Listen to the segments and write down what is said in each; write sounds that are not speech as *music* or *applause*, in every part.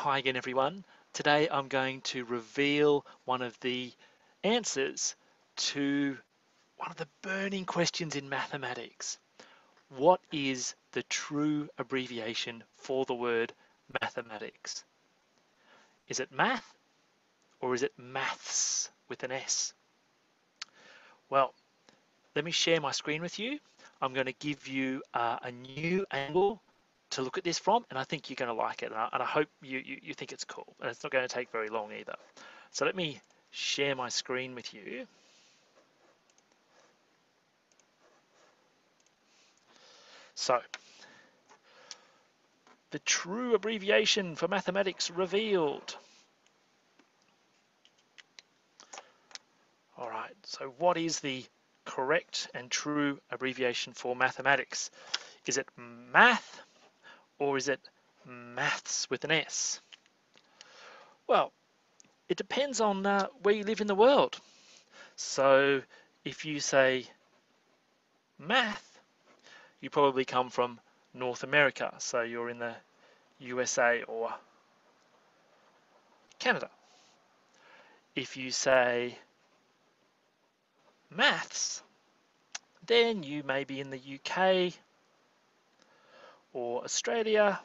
Hi again everyone. Today I'm going to reveal one of the answers to one of the burning questions in mathematics. What is the true abbreviation for the word mathematics? Is it math or is it maths with an S? Well, let me share my screen with you. I'm going to give you uh, a new angle to look at this from, and I think you're going to like it, and I, and I hope you, you, you think it's cool, and it's not going to take very long either. So let me share my screen with you. So, the true abbreviation for mathematics revealed. All right, so what is the correct and true abbreviation for mathematics? Is it math or is it maths with an S? Well, it depends on uh, where you live in the world. So if you say math, you probably come from North America. So you're in the USA or Canada. If you say maths, then you may be in the UK or Australia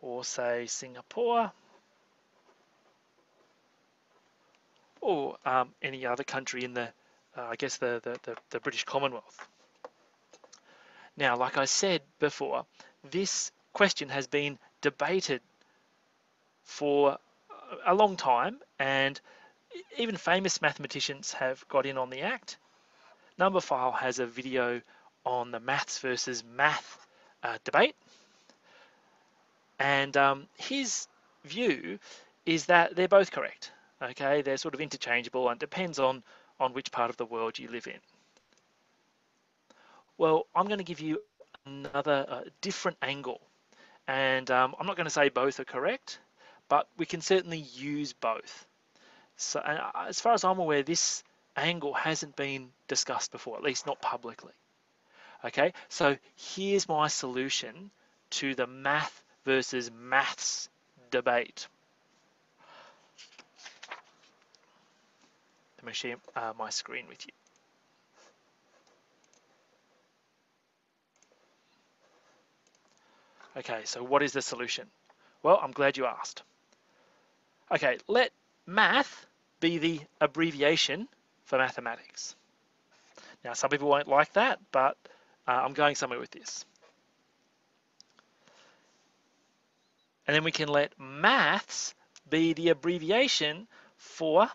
or say Singapore or um, any other country in the, uh, I guess, the, the, the, the British Commonwealth. Now, like I said before, this question has been debated for a long time and even famous mathematicians have got in on the act. Numberphile has a video on the maths versus math uh, debate. And um, his view is that they're both correct. Okay, they're sort of interchangeable and depends on on which part of the world you live in. Well, I'm going to give you another uh, different angle, and um, I'm not going to say both are correct, but we can certainly use both. So, uh, as far as I'm aware, this angle hasn't been discussed before, at least not publicly. Okay, so here's my solution to the math versus maths debate. Let me share uh, my screen with you. Okay, so what is the solution? Well, I'm glad you asked. Okay, let math be the abbreviation for mathematics. Now, some people won't like that, but uh, I'm going somewhere with this. And then we can let maths be the abbreviation for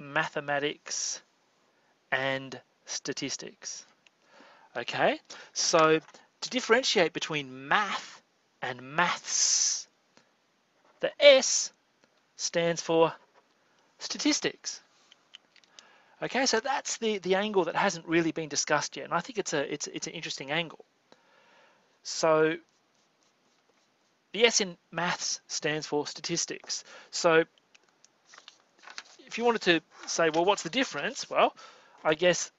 mathematics and statistics. Okay, so to differentiate between math and maths, the S stands for statistics. Okay, so that's the, the angle that hasn't really been discussed yet, and I think it's a it's it's an interesting angle. So the S in maths stands for statistics. So if you wanted to say, well, what's the difference? Well, I guess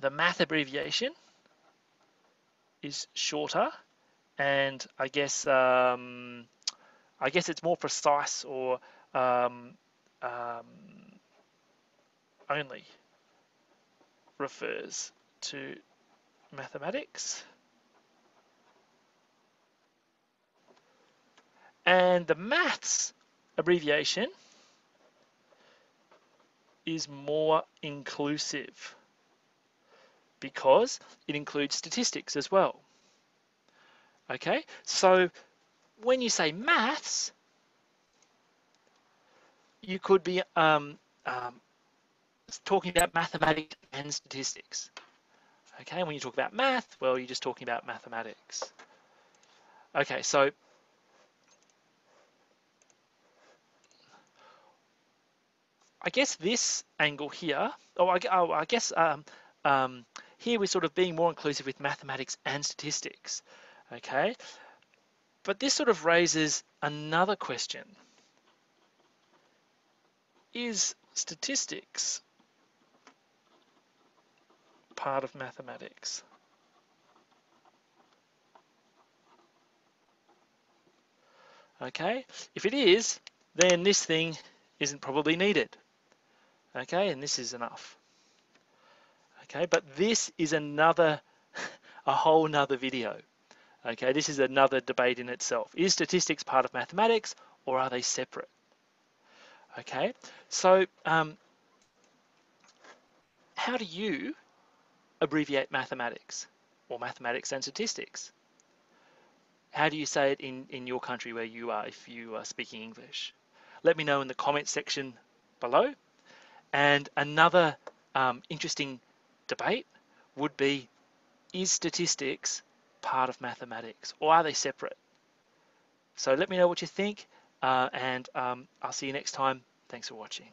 the math abbreviation is shorter, and I guess um, I guess it's more precise or um, um, only refers to mathematics. And the maths abbreviation is more inclusive because it includes statistics as well. Okay, so when you say maths, you could be um, um, talking about mathematics and statistics. Okay, when you talk about math, well, you're just talking about mathematics. Okay, so I guess this angle here, oh, I, oh, I guess um, um, here we're sort of being more inclusive with mathematics and statistics. Okay, but this sort of raises another question. Is statistics part of mathematics. Okay, if it is, then this thing isn't probably needed. Okay, and this is enough. Okay, but this is another, *laughs* a whole nother video. Okay, this is another debate in itself. Is statistics part of mathematics or are they separate? Okay, so um, how do you abbreviate mathematics or mathematics and statistics? How do you say it in, in your country where you are if you are speaking English? Let me know in the comments section below. And another um, interesting debate would be, is statistics part of mathematics or are they separate? So let me know what you think uh, and um, I'll see you next time. Thanks for watching.